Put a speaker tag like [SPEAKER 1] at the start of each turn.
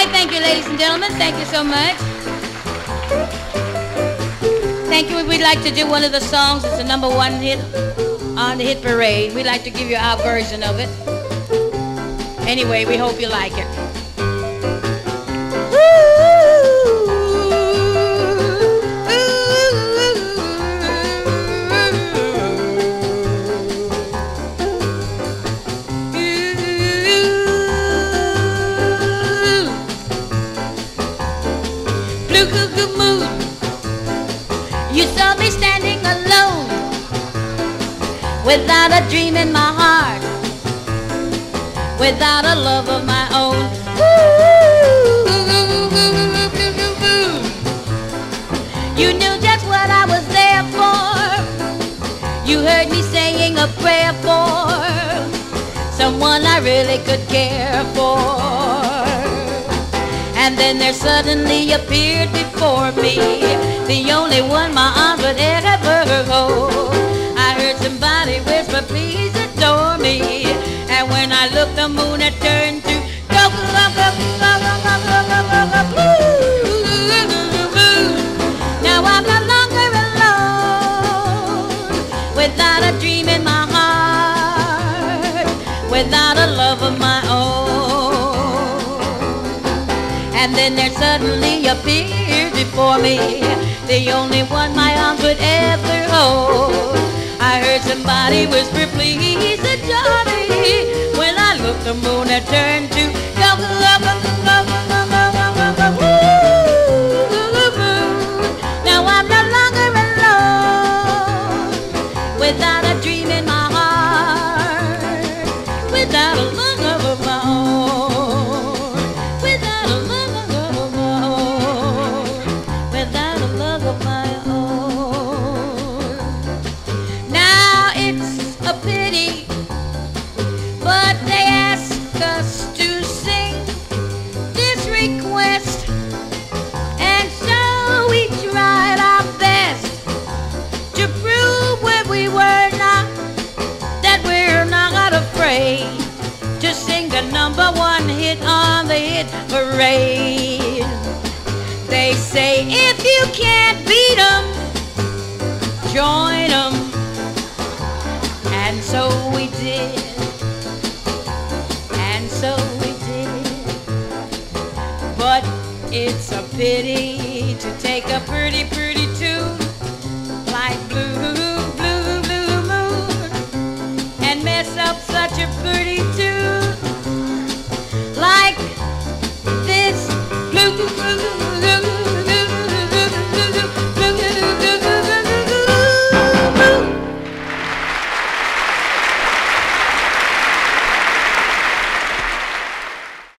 [SPEAKER 1] I thank you, ladies and gentlemen. Thank you so much. Thank you. We'd like to do one of the songs. It's the number one hit on the hit parade. We'd like to give you our version of it. Anyway, we hope you like it. You saw me standing alone without a dream in my heart, without a love of my own. You knew just what I was there for. You heard me saying a prayer for someone I really could care for then there suddenly appeared before me the only one my arms would ever hold. I heard somebody whisper, please adore me. And when I looked, the moon had turned to go, go, go, go, go. And then there suddenly appeared before me the only one my arms would ever hold. I heard somebody whisper, please me. When I looked, the moon had turned to sing this request, and so we tried our best to prove we were not, that we're not afraid to sing the number one hit on the hit parade. They say if you can't beat 'em, join 'em. And so we did. It's a pity to take a pretty, pretty